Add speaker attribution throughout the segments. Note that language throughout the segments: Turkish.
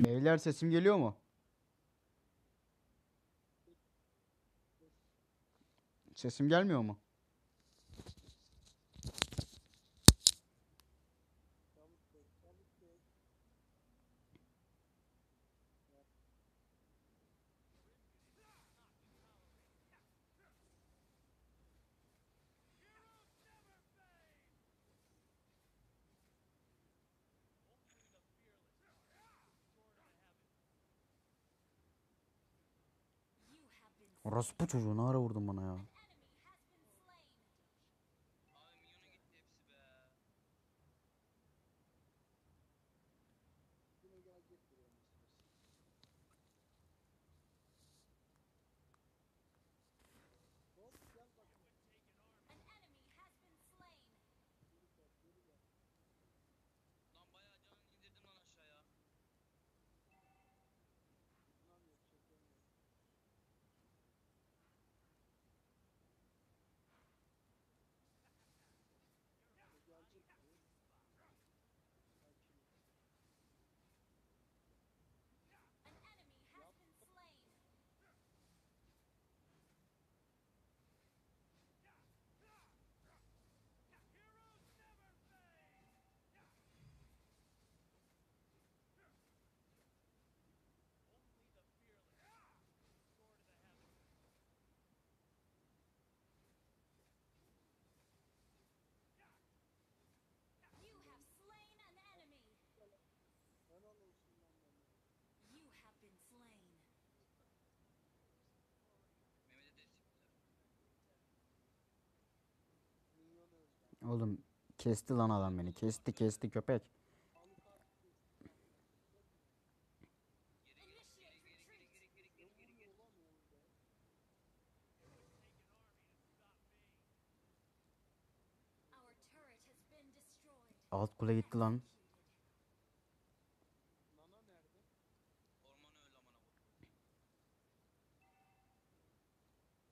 Speaker 1: Beyler sesim geliyor mu? Sesim gelmiyor mu? Orospu çocuğu ne ara vurdun bana ya? Oğlum kesti lan adam beni. Kesti kesti köpek. Alt kule gitti lan.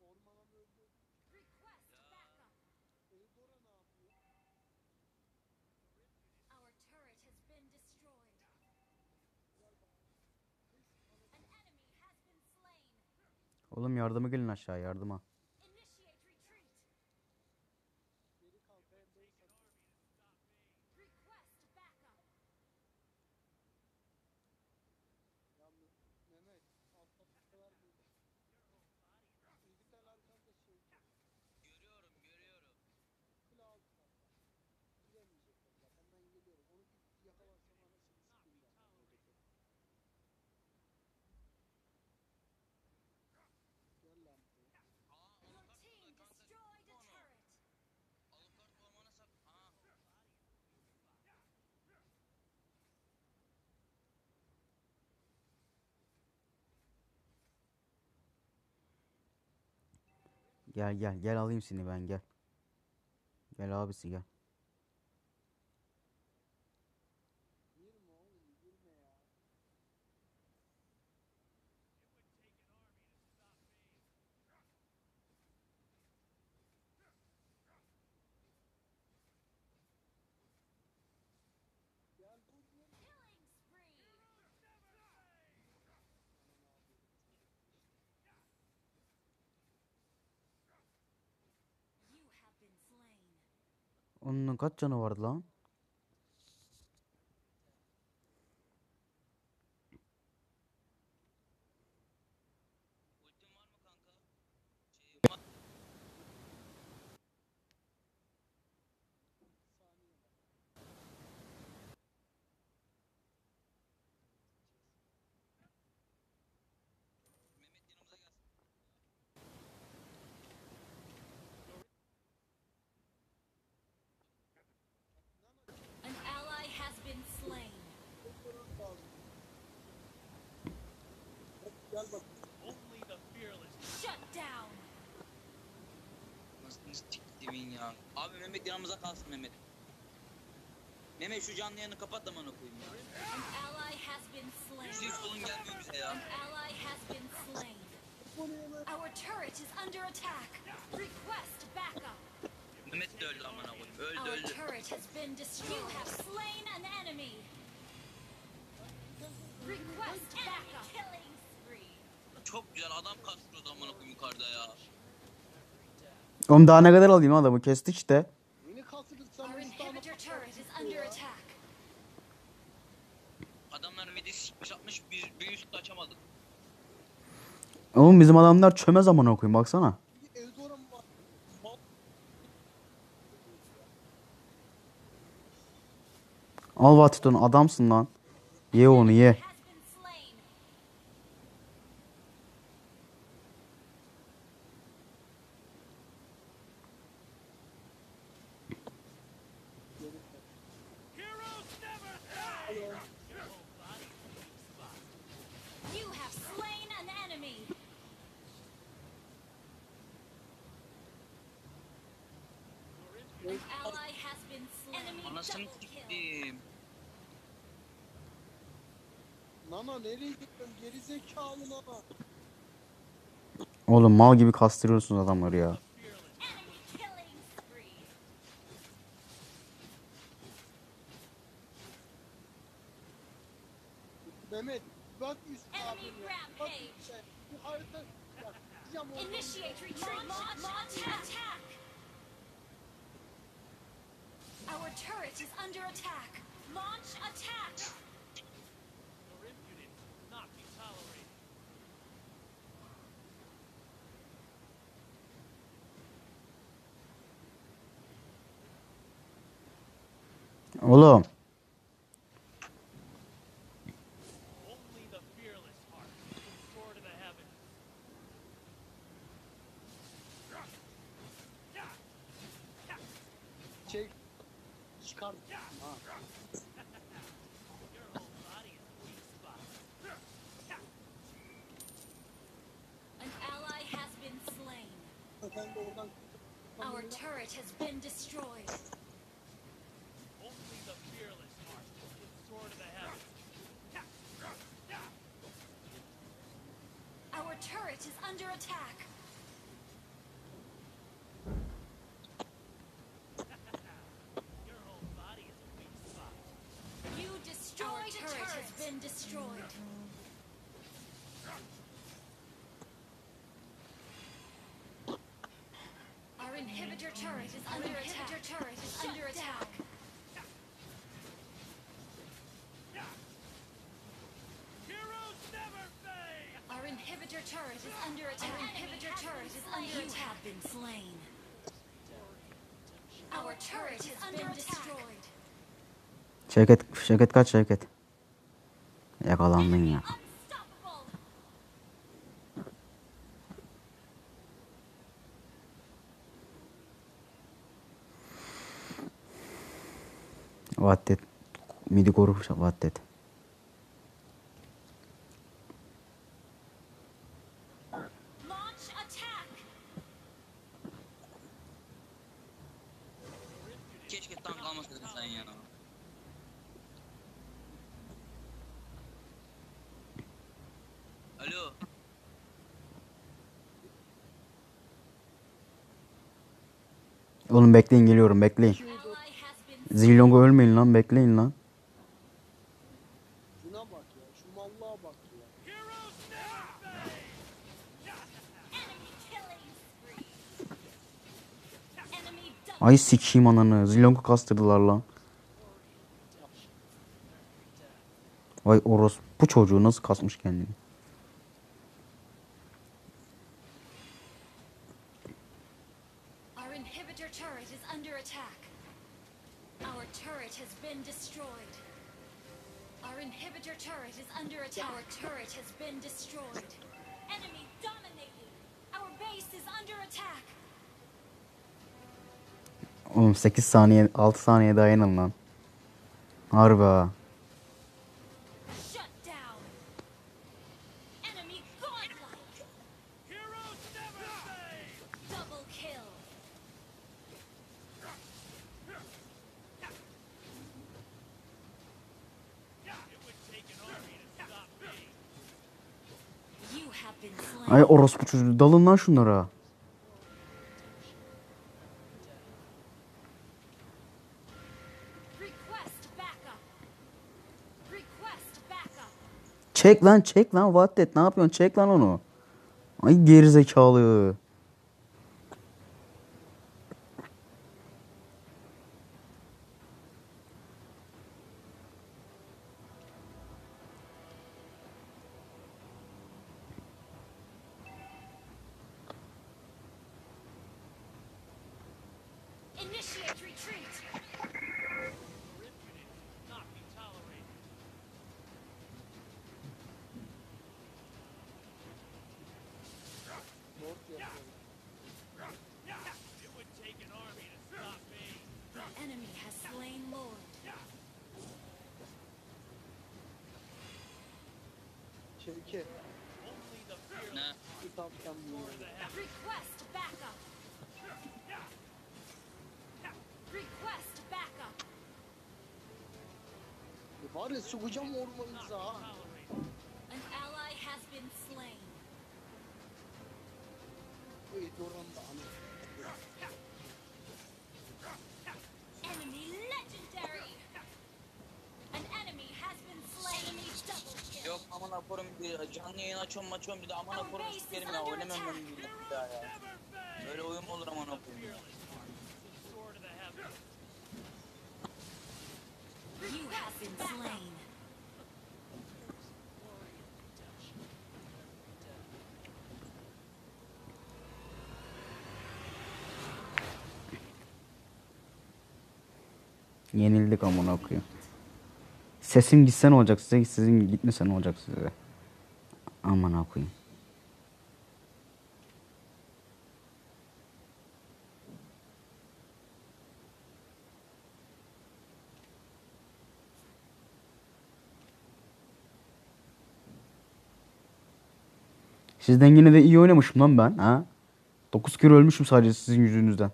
Speaker 2: Orman öyle amına koyayım.
Speaker 3: Request backup. Our turret has been destroyed. An enemy has been slain.
Speaker 1: Oğlum yardıma gelin aşağı yardıma.
Speaker 3: Initiate retreat. Request backup.
Speaker 2: Görüyorum görüyorum. Aa
Speaker 3: Your
Speaker 2: Alucard
Speaker 3: team
Speaker 2: burada kanka.
Speaker 3: destroyed a
Speaker 2: Onu.
Speaker 3: turret.
Speaker 2: Alucard ormana sak. Aa.
Speaker 1: Gel gel gel alayım seni ben gel. Gel abisi gel.
Speaker 3: ஒன்றும்
Speaker 2: கஷ்டன்னு வரலாம் ya. Abi Mehmet yanımıza kalsın Mehmet. Mehmet şu canlı yayını kapat da bana koyayım ya. Hiç
Speaker 3: slain.
Speaker 2: solun gelmiyor bize ya.
Speaker 3: Our turret is under attack. Request backup.
Speaker 2: Mehmet de öldü amına koyayım. Öldü
Speaker 3: Our
Speaker 2: öldü.
Speaker 3: turret has been destroyed. You have slain an enemy. Request
Speaker 2: çok güzel adam kastırıyordu amına koyayım yukarıda ya.
Speaker 4: Oğlum daha ne kadar alayım adamı kestik işte.
Speaker 2: Adamlar midi sikmiş atmış bir, bir açamadık.
Speaker 4: Oğlum bizim adamlar çömez amına koyayım baksana. Al Vatiton adamsın lan. Ye onu ye.
Speaker 3: Has been slain. You have slain an enemy. An ally has been slain. Enemy
Speaker 2: Anasını siktim.
Speaker 1: Nana nereye gittin? Geri zekalı Nana.
Speaker 4: Oğlum mal gibi kastırıyorsunuz adamları ya.
Speaker 1: Ben de oradan
Speaker 3: Our turret has been destroyed. Turret is under attack.
Speaker 5: Your whole body is a weak spot.
Speaker 3: You destroyed Our turret has been destroyed. Our inhibitor turret is under attack. Inhibitor turret is under attack.
Speaker 5: Heroes never fade!
Speaker 3: Our inhibitor turret is under attack. Our inhibitor turret is under attack. You have been slain. Our turret has been destroyed.
Speaker 4: Şevket, Şevket kaç Şevket. Yakalandın ya. Vattet. Midi koru Vattet.
Speaker 2: Almasaydın sen ya. Alo.
Speaker 4: Oğlum bekleyin geliyorum bekleyin. Zilong'a ölmeyin lan bekleyin lan.
Speaker 1: Şuna bak ya. Şu mallığa bak ya.
Speaker 4: Ay sikeyim ananı. Zilong'u kastırdılar lan. Vay Oros bu çocuğu nasıl kasmış kendini.
Speaker 3: Our turret has been destroyed. Enemy dominated. Our base is under attack.
Speaker 4: Oğlum 8 saniye 6 saniye dayanın lan. Harbi ha. Ay orospu çocuğu dalın lan şunlara. Çek lan çek lan Vattet ne yapıyorsun çek lan onu. Ay gerizekalı.
Speaker 3: Initiate retreat.
Speaker 5: 2.
Speaker 2: Ne?
Speaker 5: Tam
Speaker 3: Request backup. Request backup.
Speaker 1: E, var ya sokacağım ormanınıza ha.
Speaker 3: An ally has been slain.
Speaker 1: Wait, ormanda anı.
Speaker 2: Hani. Bir canlı yayın açıyorum maçıyorum bir de amına koyayım sikerim ya oynamam ben bir daha ya. Böyle oyun mu olur amına koyayım ya.
Speaker 3: You have been slain.
Speaker 4: Yenildik amına koyayım. Sesim gitse ne olacak size? Sizin gitmese ne olacak size? Amına koyayım. Sizden yine de iyi oynamışım lan ben ha. 9 kere ölmüşüm sadece sizin yüzünüzden.